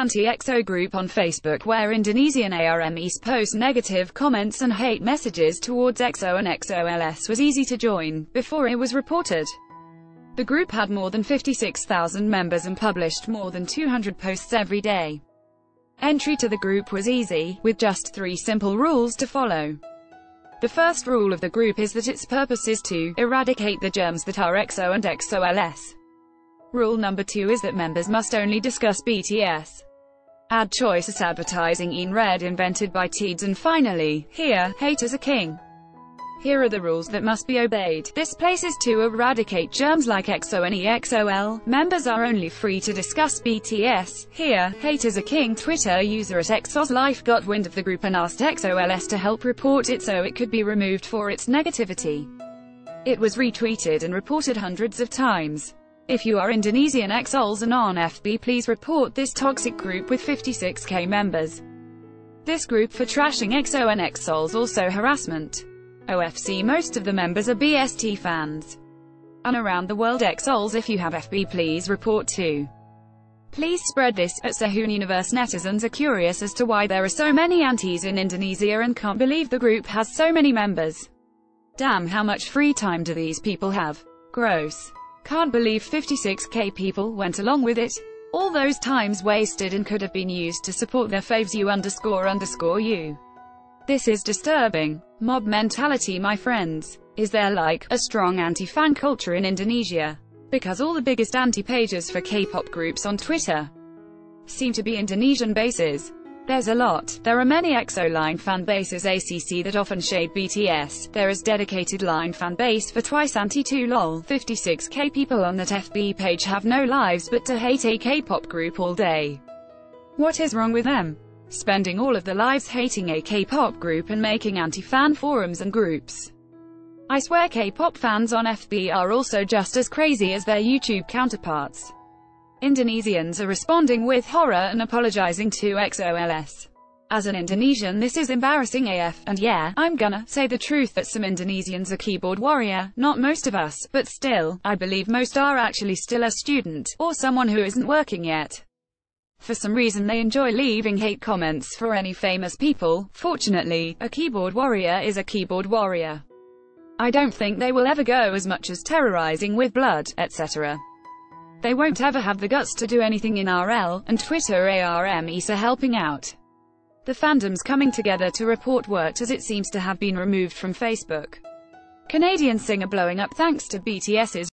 anti-EXO group on Facebook where Indonesian ARMYs post negative comments and hate messages towards EXO and EXO-LS was easy to join, before it was reported. The group had more than 56,000 members and published more than 200 posts every day. Entry to the group was easy, with just three simple rules to follow. The first rule of the group is that its purpose is to eradicate the germs that are EXO and EXO-LS. Rule number two is that members must only discuss BTS. Add choices advertising in red invented by Teeds and finally, here, hate is a king. Here are the rules that must be obeyed. This place is to eradicate germs like EXO and EXOL. Members are only free to discuss BTS. Here, Hate is a King Twitter user at EXO's Life got wind of the group and asked EXO-LS to help report it so it could be removed for its negativity. It was retweeted and reported hundreds of times. If you are Indonesian EXOLs and on FB please report this toxic group with 56k members. This group for trashing EXO and EXOLs also harassment. OFC Most of the members are BST fans. And around the world EXOLs if you have FB please report too. Please spread this, at Sehun Universe netizens are curious as to why there are so many antis in Indonesia and can't believe the group has so many members. Damn how much free time do these people have. Gross. Can't believe 56k people went along with it. All those times wasted and could have been used to support their faves you underscore underscore you. This is disturbing. Mob mentality my friends. Is there like, a strong anti-fan culture in Indonesia? Because all the biggest anti-pages for K-pop groups on Twitter seem to be Indonesian bases. There's a lot. There are many EXO line fanbases ACC that often shade BTS. There is dedicated line fanbase for Twice Anti-2 LOL. 56k people on that FB page have no lives but to hate a K-pop group all day. What is wrong with them? spending all of their lives hating a K-pop group and making anti-fan forums and groups. I swear K-pop fans on FB are also just as crazy as their YouTube counterparts. Indonesians are responding with horror and apologizing to EXO-LS. As an Indonesian this is embarrassing AF, and yeah, I'm gonna say the truth that some Indonesians are keyboard warrior, not most of us, but still, I believe most are actually still a student, or someone who isn't working yet. For some reason they enjoy leaving hate comments for any famous people. Fortunately, a keyboard warrior is a keyboard warrior. I don't think they will ever go as much as terrorizing with blood, etc. They won't ever have the guts to do anything in RL, and Twitter ARMYs are helping out. The fandom's coming together to report worked as it seems to have been removed from Facebook. Canadian singer blowing up thanks to BTS's